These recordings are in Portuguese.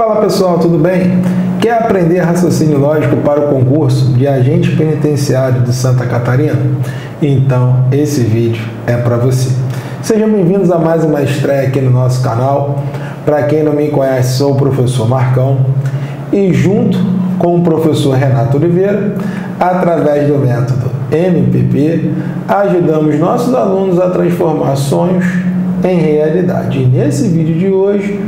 Fala pessoal, tudo bem? Quer aprender raciocínio lógico para o concurso de agente penitenciário de Santa Catarina? Então, esse vídeo é para você. Sejam bem-vindos a mais uma estreia aqui no nosso canal. Para quem não me conhece, sou o professor Marcão e junto com o professor Renato Oliveira, através do método MPP, ajudamos nossos alunos a transformar sonhos em realidade. E nesse vídeo de hoje,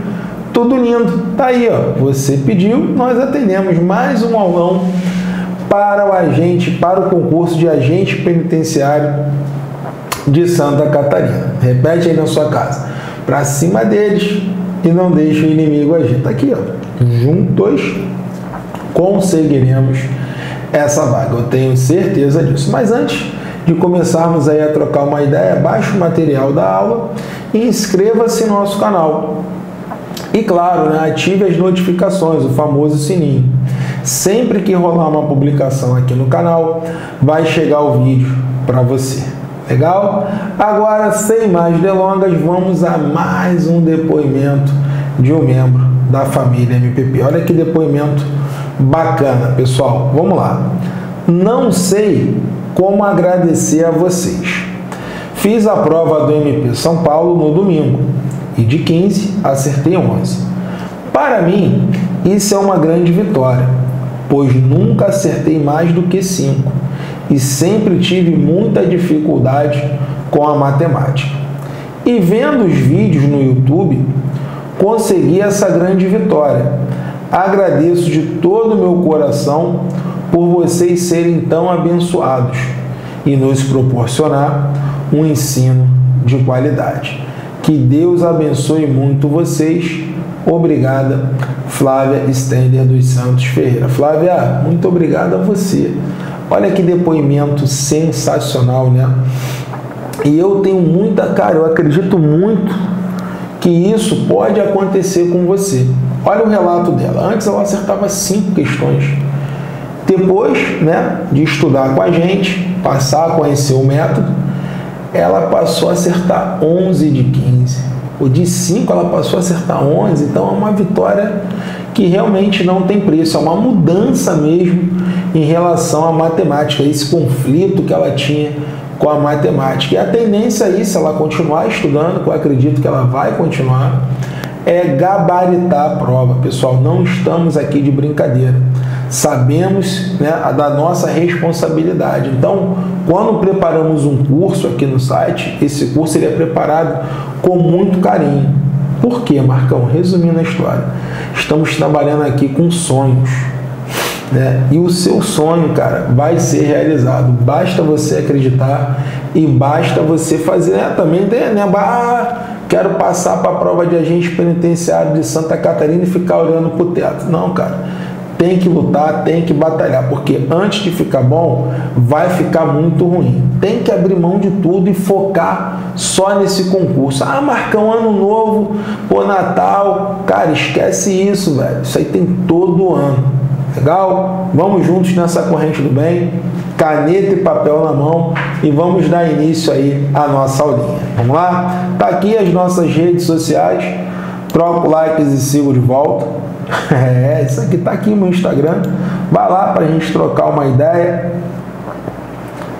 tudo lindo. Tá aí, ó. Você pediu, nós atendemos mais um aulão para o agente, para o concurso de agente penitenciário de Santa Catarina. Repete aí na sua casa. Para cima deles e não deixe o inimigo agir. Tá aqui, ó. Juntos conseguiremos essa vaga. Eu tenho certeza disso. Mas antes de começarmos aí a trocar uma ideia, baixe o material da aula e inscreva-se no nosso canal. E claro, né, ative as notificações, o famoso sininho. Sempre que rolar uma publicação aqui no canal, vai chegar o vídeo para você. Legal? Agora, sem mais delongas, vamos a mais um depoimento de um membro da família MPP. Olha que depoimento bacana, pessoal. Vamos lá. Não sei como agradecer a vocês. Fiz a prova do MP São Paulo no domingo e de 15 acertei 11. Para mim, isso é uma grande vitória, pois nunca acertei mais do que 5 e sempre tive muita dificuldade com a matemática. E vendo os vídeos no YouTube, consegui essa grande vitória. Agradeço de todo o meu coração por vocês serem tão abençoados e nos proporcionar um ensino de qualidade. Que Deus abençoe muito vocês. Obrigada, Flávia Stender dos Santos Ferreira. Flávia, muito obrigado a você. Olha que depoimento sensacional, né? E eu tenho muita, cara, eu acredito muito que isso pode acontecer com você. Olha o relato dela. Antes ela acertava cinco questões. Depois, né, de estudar com a gente, passar a conhecer o método, ela passou a acertar 11 de 15. O de 5 ela passou a acertar 11, então é uma vitória que realmente não tem preço, é uma mudança mesmo em relação à matemática, esse conflito que ela tinha com a matemática. E a tendência aí, se ela continuar estudando, que eu acredito que ela vai continuar, é gabaritar a prova. Pessoal, não estamos aqui de brincadeira sabemos né, da nossa responsabilidade. Então, quando preparamos um curso aqui no site, esse curso ele é preparado com muito carinho. Por quê, Marcão? Resumindo a história, estamos trabalhando aqui com sonhos. Né? E o seu sonho, cara, vai ser realizado. Basta você acreditar e basta você fazer. Né? Também tem, né? Ah, quero passar para a prova de agente penitenciário de Santa Catarina e ficar olhando para o teto. Não, cara tem que lutar, tem que batalhar, porque antes de ficar bom, vai ficar muito ruim. Tem que abrir mão de tudo e focar só nesse concurso. Ah, marcar um ano novo, pô, Natal. Cara, esquece isso, velho. Isso aí tem todo ano. Legal? Vamos juntos nessa corrente do bem, caneta e papel na mão e vamos dar início aí à nossa aulinha. Vamos lá? Tá aqui as nossas redes sociais. Troca likes e sigo de volta. É, isso aqui está aqui no meu Instagram. Vai lá para a gente trocar uma ideia.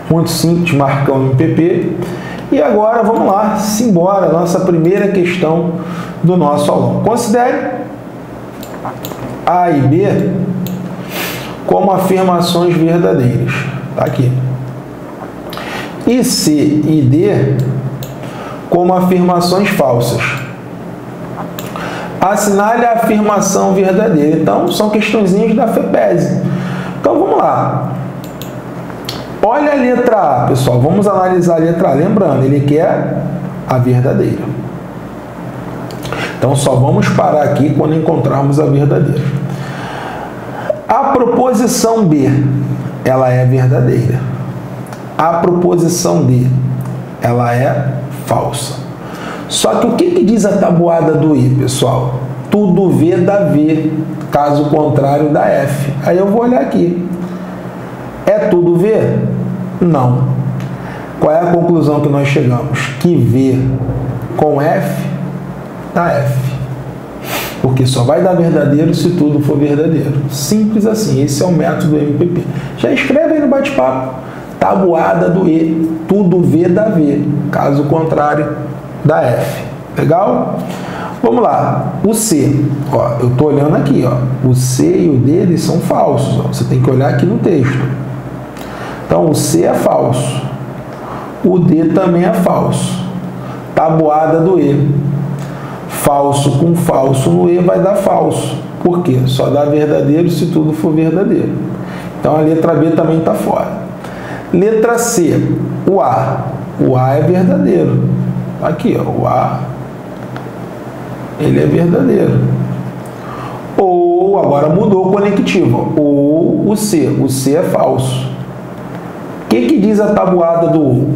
Muito simples, Marcão MPP. E agora vamos lá, simbora, nossa primeira questão do nosso aulão. Considere A e B como afirmações verdadeiras. Está aqui. E C e D como afirmações falsas. Assinale a afirmação verdadeira. Então, são questõezinhas da FEPES. Então, vamos lá. Olha a letra A, pessoal. Vamos analisar a letra A. Lembrando, ele quer a verdadeira. Então, só vamos parar aqui quando encontrarmos a verdadeira. A proposição B, ela é verdadeira. A proposição D, ela é falsa. Só que o que, que diz a tabuada do I, pessoal? Tudo V dá V, caso contrário da F. Aí eu vou olhar aqui. É tudo V? Não. Qual é a conclusão que nós chegamos? Que V com F dá F. Porque só vai dar verdadeiro se tudo for verdadeiro. Simples assim, esse é o método MPP. Já escreve aí no bate-papo. Tabuada do E, tudo V dá V. Caso contrário, dá F. Legal? Vamos lá. O C, ó, eu estou olhando aqui, ó. O C e o D eles são falsos. Ó. Você tem que olhar aqui no texto. Então o C é falso. O D também é falso. Tabuada do E. Falso com falso no E vai dar falso. Por quê? Só dá verdadeiro se tudo for verdadeiro. Então a letra B também está fora. Letra C, o A. O A é verdadeiro. Aqui, ó, o A, ele é verdadeiro. Ou, agora mudou o conectivo, ou o C. O C é falso. O que, que diz a tabuada do U?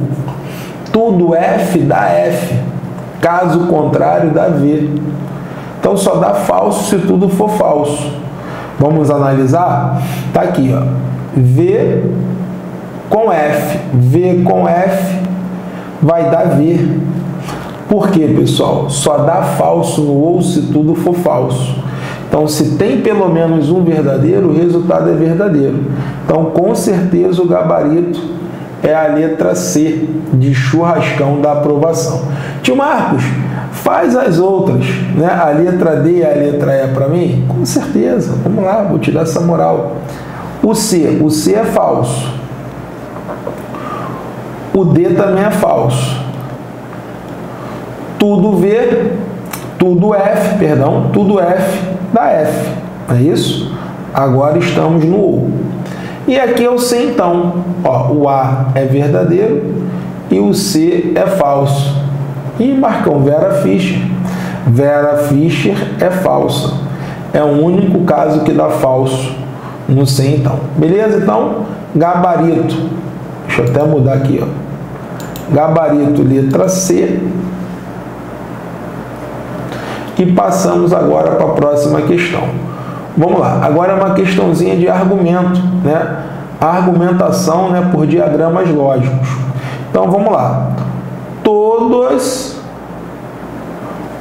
Tudo F dá F. Caso contrário, dá V. Então só dá falso se tudo for falso. Vamos analisar? Tá aqui, ó. V com F. V com F vai dar V. Por quê, pessoal? Só dá falso no ou se tudo for falso. Então, se tem pelo menos um verdadeiro, o resultado é verdadeiro. Então, com certeza, o gabarito é a letra C de churrascão da aprovação. Tio Marcos, faz as outras, né? A letra D e a letra E para mim? Com certeza. Vamos lá, vou tirar essa moral. O C, o C é falso. O D também é falso. Tudo V, tudo F, perdão, tudo F dá F. É isso? Agora estamos no O. E aqui é o C então. Ó, o A é verdadeiro e o C é falso. E Marcão, Vera Fischer. Vera Fischer é falsa. É o único caso que dá falso no C então. Beleza? Então, gabarito. Deixa eu até mudar aqui, ó. Gabarito letra C. E passamos agora para a próxima questão. Vamos lá. Agora é uma questãozinha de argumento, né? Argumentação, né, por diagramas lógicos. Então vamos lá. Todos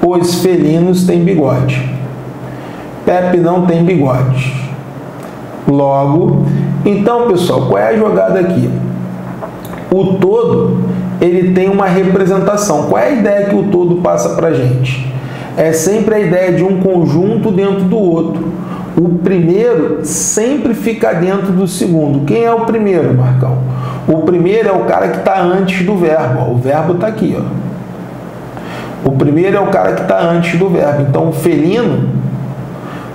os felinos têm bigode. Pepe não tem bigode. Logo, então, pessoal, qual é a jogada aqui? O todo, ele tem uma representação. Qual é a ideia que o todo passa para gente? É sempre a ideia de um conjunto dentro do outro. O primeiro sempre fica dentro do segundo. Quem é o primeiro, Marcão? O primeiro é o cara que está antes do verbo. O verbo está aqui. Ó. O primeiro é o cara que está antes do verbo. Então, o felino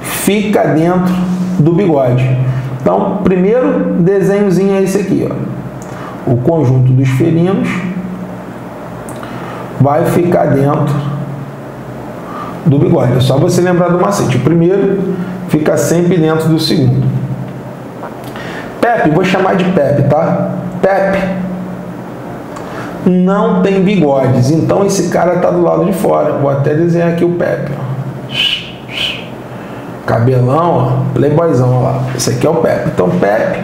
fica dentro do bigode. Então, primeiro desenhozinho é esse aqui. Ó. O conjunto dos felinos vai ficar dentro do bigode. É só você lembrar do macete. O primeiro fica sempre dentro do segundo. Pepe, vou chamar de Pepe, tá? Pepe não tem bigodes, então esse cara está do lado de fora. Vou até desenhar aqui o Pepe. Cabelão, ó, playboyzão lá. Esse aqui é o Pepe. Então, Pepe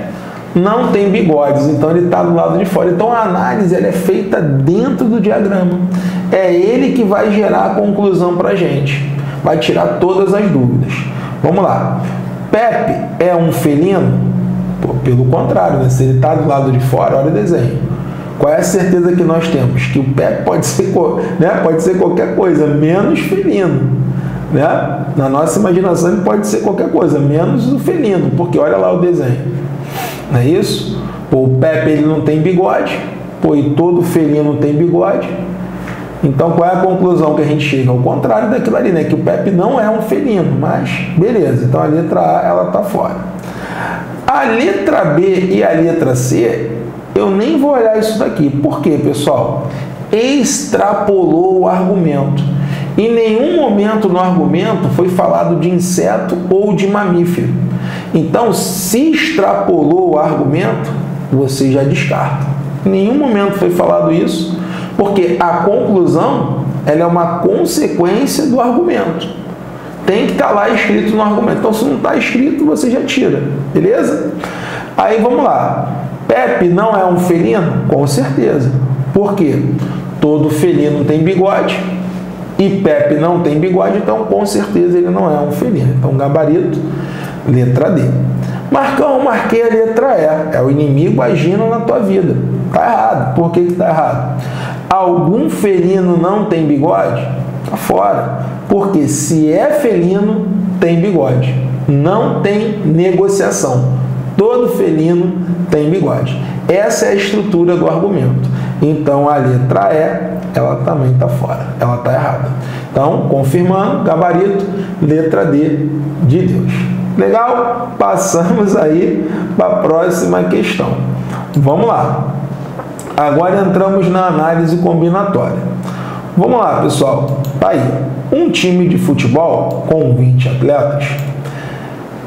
não tem bigodes, então ele está do lado de fora. Então, a análise ela é feita dentro do diagrama. É ele que vai gerar a conclusão para a gente. Vai tirar todas as dúvidas. Vamos lá. Pepe é um felino? Pô, pelo contrário, né? se ele está do lado de fora, olha o desenho. Qual é a certeza que nós temos? Que o Pepe pode ser, né? pode ser qualquer coisa, menos felino. Né? Na nossa imaginação ele pode ser qualquer coisa, menos o felino, porque olha lá o desenho. Não é isso? Pô, o Pepe ele não tem bigode, pô, e todo felino tem bigode. Então, qual é a conclusão que a gente chega? Ao contrário daquilo ali, né? Que o Pepe não é um felino, mas beleza. Então, a letra A, ela tá fora. A letra B e a letra C, eu nem vou olhar isso daqui. Por quê, pessoal? Extrapolou o argumento. Em nenhum momento no argumento foi falado de inseto ou de mamífero. Então, se extrapolou o argumento, você já descarta. Em nenhum momento foi falado isso porque a conclusão ela é uma consequência do argumento. Tem que estar tá lá escrito no argumento. Então, se não está escrito, você já tira. Beleza? Aí vamos lá. Pepe não é um felino? Com certeza. Por quê? Todo felino tem bigode. e Pepe não tem bigode, então com certeza ele não é um felino. Então, gabarito, letra D. Marcão, marquei a letra E. É o inimigo agindo na tua vida. Tá errado. Por que, que tá errado? Algum felino não tem bigode? Tá fora. Porque se é felino, tem bigode. Não tem negociação. Todo felino tem bigode. Essa é a estrutura do argumento. Então a letra E, ela também está fora, ela está errada. Então, confirmando, gabarito, letra D de Deus. Legal? Passamos aí para a próxima questão. Vamos lá. Agora entramos na análise combinatória. Vamos lá, pessoal. Tá aí. Um time de futebol com 20 atletas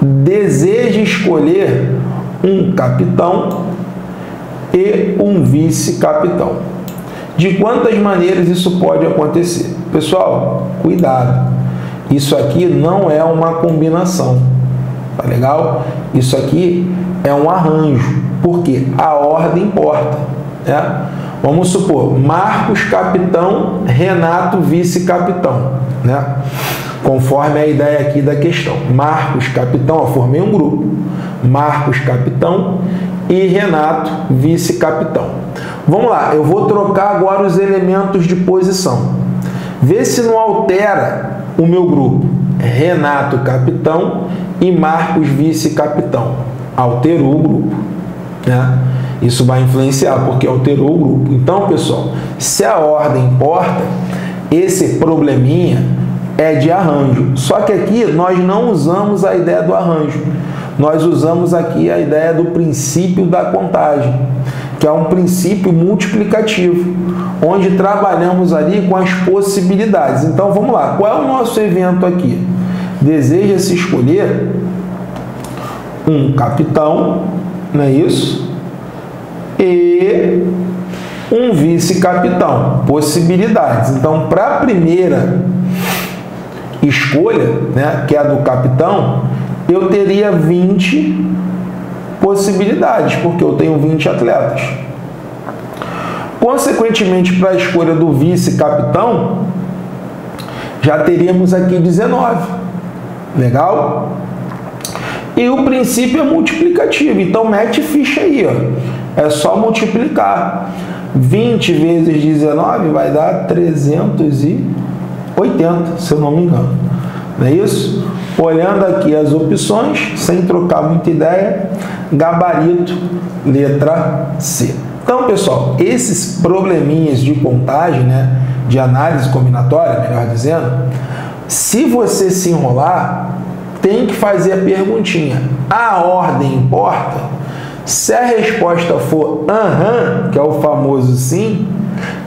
deseja escolher um capitão e um vice-capitão. De quantas maneiras isso pode acontecer? Pessoal, cuidado. Isso aqui não é uma combinação. Tá legal? Isso aqui é um arranjo, porque a ordem importa. Né? Vamos supor, Marcos capitão, Renato vice-capitão. Né? Conforme a ideia aqui da questão. Marcos capitão, ó, formei um grupo. Marcos capitão e Renato vice-capitão. Vamos lá, eu vou trocar agora os elementos de posição. Vê se não altera o meu grupo. Renato capitão e Marcos vice-capitão. Alterou o grupo. Né? Isso vai influenciar porque alterou o grupo. Então, pessoal, se a ordem importa, esse probleminha é de arranjo. Só que aqui nós não usamos a ideia do arranjo nós usamos aqui a ideia do princípio da contagem, que é um princípio multiplicativo, onde trabalhamos ali com as possibilidades. Então vamos lá, qual é o nosso evento aqui? Deseja-se escolher um capitão, não é isso? E um vice-capitão, possibilidades. Então, para a primeira escolha, né, que é a do capitão, eu teria 20 possibilidades, porque eu tenho 20 atletas. Consequentemente, para a escolha do vice-capitão, já teríamos aqui 19. Legal? E o princípio é multiplicativo, então mete ficha aí, ó. É só multiplicar. 20 vezes 19 vai dar 380, se eu não me engano. Não é isso? Olhando aqui as opções, sem trocar muita ideia, gabarito, letra C. Então, pessoal, esses probleminhas de contagem, né, de análise combinatória, melhor dizendo, se você se enrolar, tem que fazer a perguntinha: a ordem importa? Se a resposta for aham, que é o famoso sim,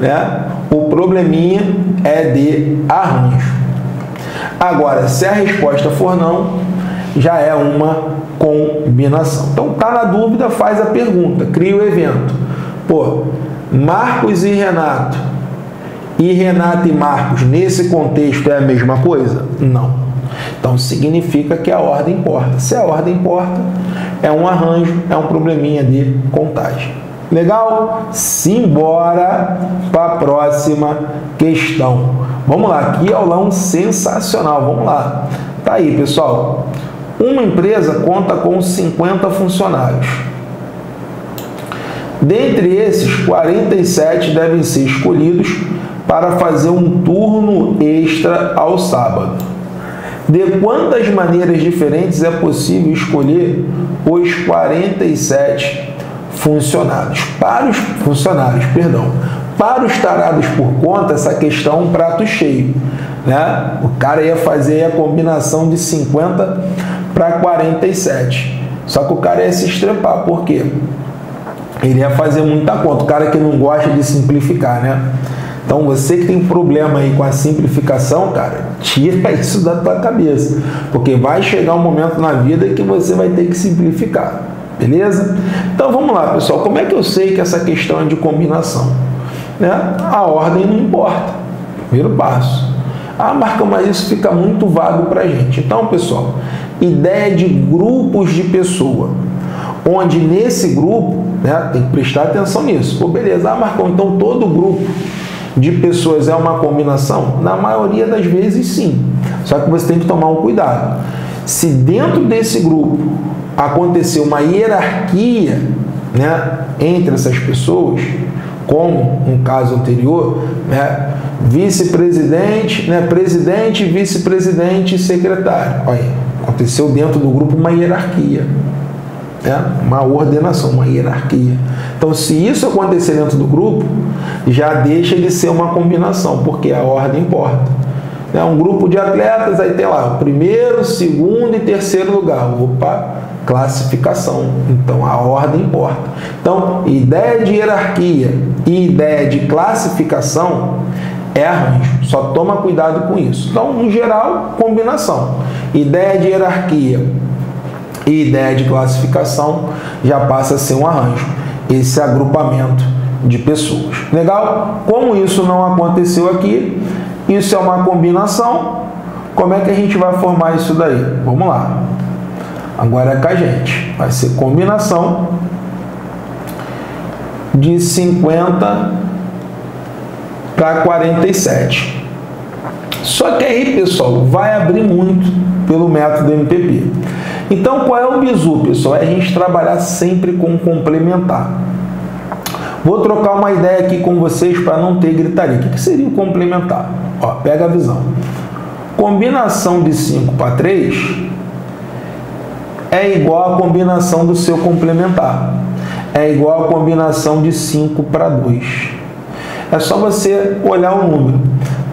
né, o probleminha é de arranjo. Agora, se a resposta for não, já é uma combinação. Então, tá na dúvida, faz a pergunta, cria o evento. Pô, Marcos e Renato. E Renato e Marcos, nesse contexto, é a mesma coisa? Não. Então, significa que a ordem importa. Se a ordem importa, é um arranjo, é um probleminha de contagem. Legal? Simbora para a próxima questão. Vamos lá, que aulão sensacional. Vamos lá. Tá aí, pessoal. Uma empresa conta com 50 funcionários. Dentre esses, 47 devem ser escolhidos para fazer um turno extra ao sábado. De quantas maneiras diferentes é possível escolher os 47 funcionários? Para os funcionários, perdão. Para os tarados por conta, essa questão é um prato cheio. Né? O cara ia fazer a combinação de 50 para 47. Só que o cara ia se estrepar, por quê? Ele ia fazer muita conta. O cara que não gosta de simplificar, né? Então você que tem problema aí com a simplificação, cara, tira isso da tua cabeça, porque vai chegar um momento na vida que você vai ter que simplificar, beleza? Então vamos lá, pessoal. Como é que eu sei que essa questão é de combinação? né, a ordem não importa. Primeiro passo. Ah, Marcão, mas isso fica muito vago para a gente. Então, pessoal, ideia de grupos de pessoa, onde nesse grupo, né, tem que prestar atenção nisso. Pô, beleza, ah, Marcão, então todo grupo de pessoas é uma combinação? Na maioria das vezes, sim. Só que você tem que tomar um cuidado. Se dentro desse grupo acontecer uma hierarquia né, entre essas pessoas, como um caso anterior, né, vice-presidente, né, presidente, vice-presidente e secretário. Olha, aconteceu dentro do grupo uma hierarquia, né, uma ordenação, uma hierarquia. Então, se isso acontecer dentro do grupo, já deixa de ser uma combinação, porque a ordem importa. É um grupo de atletas, aí tem lá primeiro, segundo e terceiro lugar. Opa, classificação. Então a ordem importa. Então, ideia de hierarquia e ideia de classificação é arranjo. Só toma cuidado com isso. Então, em geral, combinação. Ideia de hierarquia e ideia de classificação já passa a ser um arranjo. Esse agrupamento de pessoas. Legal? Como isso não aconteceu aqui, isso é uma combinação. Como é que a gente vai formar isso daí? Vamos lá. Agora é com a gente. Vai ser combinação de 50 para 47. Só que aí, pessoal, vai abrir muito pelo método MPP. Então, qual é o bizu, pessoal? É a gente trabalhar sempre com complementar. Vou trocar uma ideia aqui com vocês para não ter gritaria. O que seria o complementar? Ó, pega a visão. Combinação de 5 para 3 é igual à combinação do seu complementar. É igual à combinação de 5 para 2. É só você olhar o número.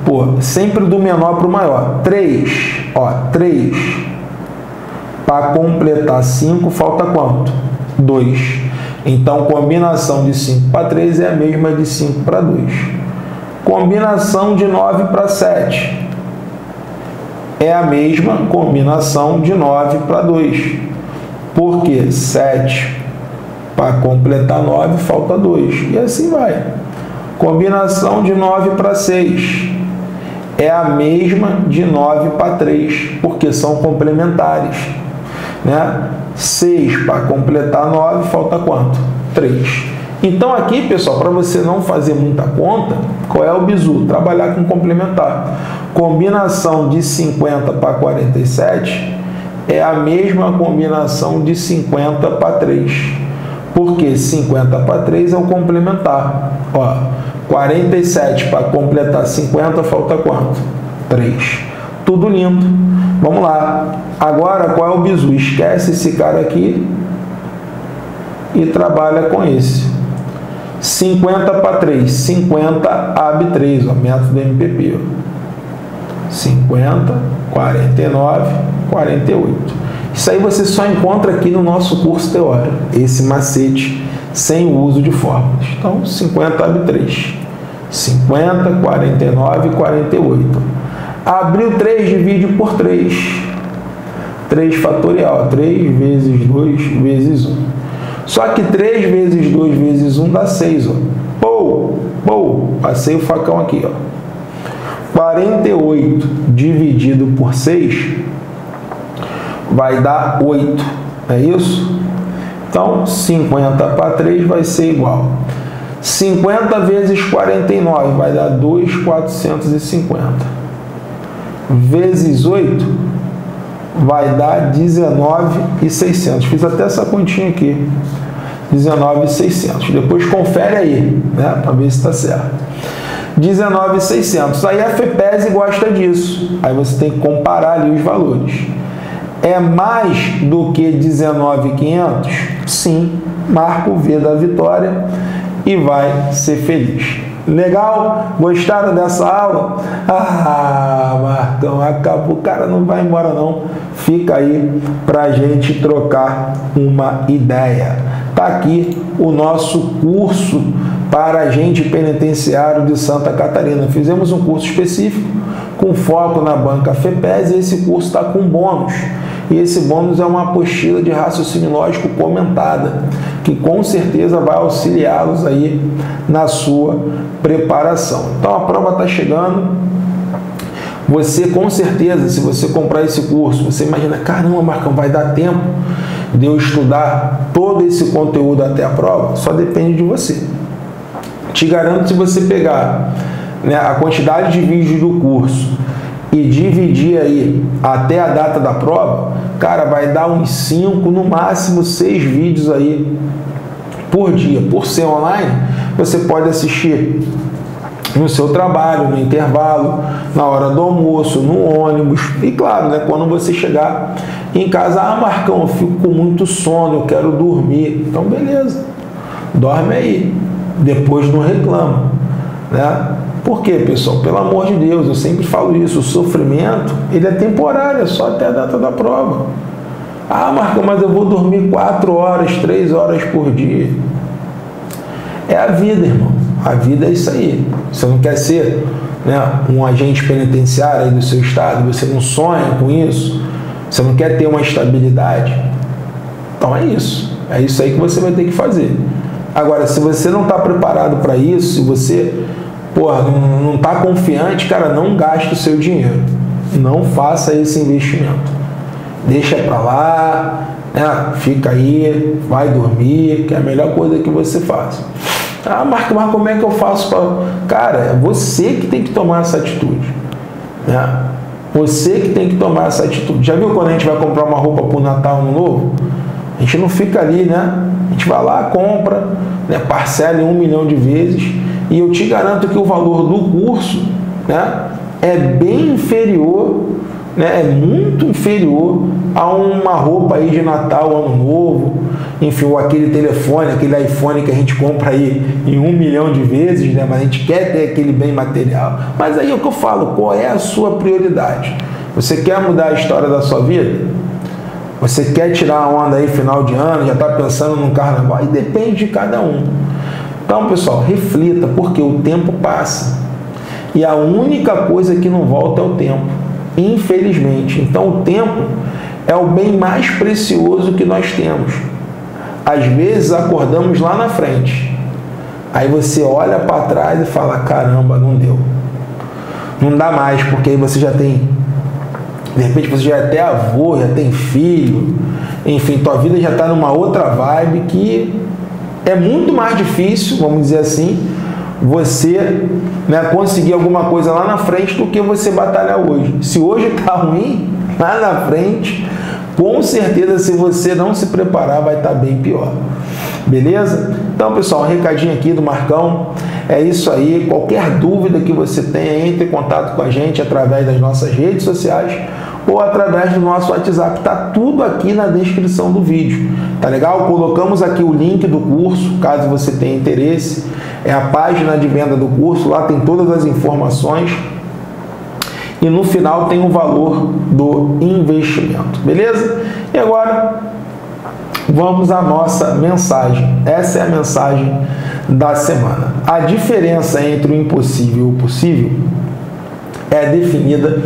Pô, sempre do menor para o maior. 3, ó, 3. Para completar 5, falta quanto? 2. Então, combinação de 5 para 3 é a mesma de 5 para 2. Combinação de 9 para 7 é a mesma combinação de 9 para 2. Porque 7 para completar 9 falta 2. E assim vai. Combinação de 9 para 6 é a mesma de 9 para 3, porque são complementares. Né? 6 para completar 9 falta quanto? 3. Então aqui, pessoal, para você não fazer muita conta, qual é o bizu? Trabalhar com complementar. Combinação de 50 para 47 é a mesma combinação de 50 para 3. Porque 50 para 3 é o complementar. Ó, 47 para completar 50 falta quanto? 3. Tudo lindo. Vamos lá. Agora qual é o bizu? Esquece esse cara aqui e trabalha com esse. 50 para 3. 50 AB 3, ó, método MPP. Ó. 50, 49, 48. Isso aí você só encontra aqui no nosso curso teórico, esse macete sem o uso de fórmulas. Então, 50 abre 3. 50, 49 48. Abriu 3, divide por 3. 3 fatorial, 3 vezes 2 vezes 1. Só que 3 vezes 2 vezes 1 dá 6. Ó. Pou, pou, passei o facão aqui. Ó. 48 dividido por 6 vai dar 8. É isso? Então, 50 para 3 vai ser igual. 50 vezes 49 vai dar 2,450. Vezes 8 vai dar 19,600. Fiz até essa continha aqui. 19,600. Depois confere aí, né, para ver se está certo. 19,600. Aí a FEPESE gosta disso. Aí você tem que comparar ali os valores. É mais do que 19,500? Sim. Marca o V da vitória e vai ser feliz. Legal? Gostaram dessa aula? Ah, Marcão, acabou. O cara não vai embora não. Fica aí para gente trocar uma ideia. Tá aqui o nosso curso para agente penitenciário de Santa Catarina. Fizemos um curso específico com foco na banca FEPES e esse curso está com bônus. E esse bônus é uma apostila de raciocínio lógico comentada, que com certeza vai auxiliá-los aí na sua preparação. Então a prova está chegando. Você com certeza, se você comprar esse curso, você imagina, caramba, Marcão, vai dar tempo de eu estudar todo esse conteúdo até a prova? Só depende de você. Te garanto, se você pegar né, a quantidade de vídeos do curso e dividir aí até a data da prova, cara, vai dar uns 5, no máximo 6 vídeos aí por dia. Por ser online, você pode assistir no seu trabalho, no intervalo, na hora do almoço, no ônibus. E claro, né, quando você chegar em casa, ah, Marcão, eu fico com muito sono, eu quero dormir. Então, beleza, dorme aí. Depois não reclama. Né? Por quê, pessoal? Pelo amor de Deus, eu sempre falo isso, o sofrimento ele é temporário, é só até a data da prova. Ah, Marcão, mas eu vou dormir quatro horas, três horas por dia. É a vida, irmão. A vida é isso aí. Você não quer ser né, um agente penitenciário do seu estado, você não sonha com isso, você não quer ter uma estabilidade. Então é isso. É isso aí que você vai ter que fazer. Agora, se você não está preparado para isso, se você porra, não está confiante, cara, não gaste o seu dinheiro. Não faça esse investimento. Deixa para lá, né? fica aí, vai dormir, que é a melhor coisa que você faz. Ah, Marco, mas como é que eu faço para. Cara, é você que tem que tomar essa atitude. Né? Você que tem que tomar essa atitude. Já viu quando a gente vai comprar uma roupa para o Natal no novo? A gente não fica ali, né? A gente vai lá, compra, né? parcela em um milhão de vezes e eu te garanto que o valor do curso né, é bem inferior, né, é muito inferior a uma roupa aí de Natal, Ano Novo, enfim, ou aquele telefone, aquele iPhone que a gente compra aí em um milhão de vezes, né, mas a gente quer ter aquele bem material. Mas aí é o que eu falo, qual é a sua prioridade? Você quer mudar a história da sua vida? Você quer tirar a onda aí final de ano, já está pensando no carnaval? Aí depende de cada um. Então, pessoal, reflita, porque o tempo passa. E a única coisa que não volta é o tempo. Infelizmente. Então, o tempo é o bem mais precioso que nós temos. Às vezes acordamos lá na frente. Aí você olha para trás e fala: caramba, não deu. Não dá mais, porque aí você já tem. De repente você já é até avô, já tem filho. Enfim, tua vida já está numa outra vibe que é muito mais difícil, vamos dizer assim, você né, conseguir alguma coisa lá na frente do que você batalhar hoje. Se hoje está ruim, lá na frente, com certeza, se você não se preparar, vai estar tá bem pior. Beleza? Então, pessoal, um recadinho aqui do Marcão. É isso aí. Qualquer dúvida que você tenha, entre em contato com a gente através das nossas redes sociais ou através do nosso WhatsApp. Tá tudo aqui na descrição do vídeo. Tá legal? Colocamos aqui o link do curso, caso você tenha interesse. É a página de venda do curso, lá tem todas as informações. E no final tem o valor do investimento. Beleza? E agora vamos à nossa mensagem. Essa é a mensagem da semana. A diferença entre o impossível e o possível é definida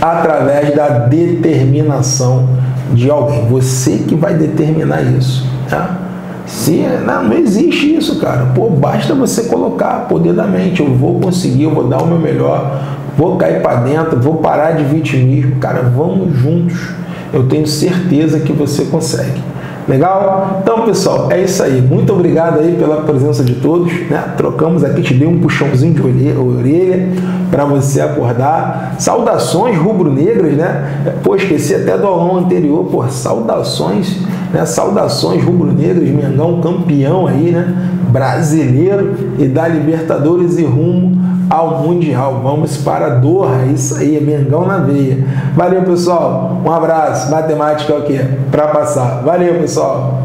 através da determinação de alguém. Você que vai determinar isso. Tá? Se, não, não existe isso, cara. Pô, basta você colocar poder da mente. Eu vou conseguir, eu vou dar o meu melhor, vou cair para dentro, vou parar de vitimismo. Cara, vamos juntos. Eu tenho certeza que você consegue. Legal? Então, pessoal, é isso aí. Muito obrigado aí pela presença de todos. Né? Trocamos aqui, te dei um puxãozinho de orelha para você acordar. Saudações rubro-negras, né? Pô, esqueci até do aulão anterior. Pô, saudações, né? Saudações rubro-negras, Mengão campeão aí, né? Brasileiro e da Libertadores e rumo ao Mundial. Vamos para Doha, isso aí, é Mengão na veia. Valeu, pessoal. Um abraço. Matemática é o quê? Para passar. Valeu, pessoal.